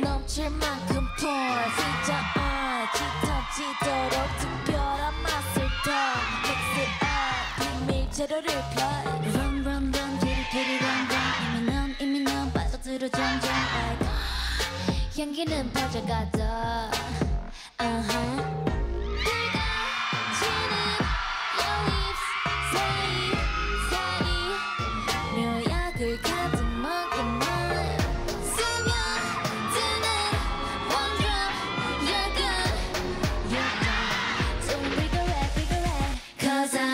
넘칠 만큼 pour 피자 on 짙어지도록 특별한 맛을 더 재료를 plug run run run 뒤리 뒤리 run run 이미 넌 이미 넌 빠져들어 점점 like 향기는 퍼져가다 uh-huh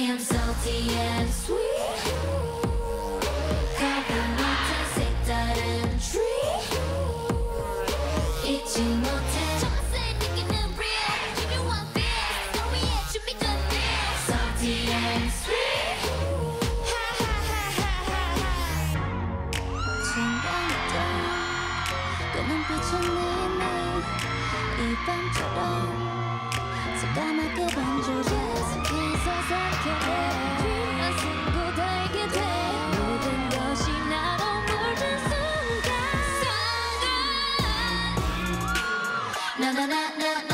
am salty and sweet 가고 못한 색다른 treat 잊지 못해 정말 느끼는 real Give me one feel 너위에 준비된 meal salty and sweet 진정했던 그 눈빛은 이미 이 밤처럼 새까맣게 반조해 na na na na.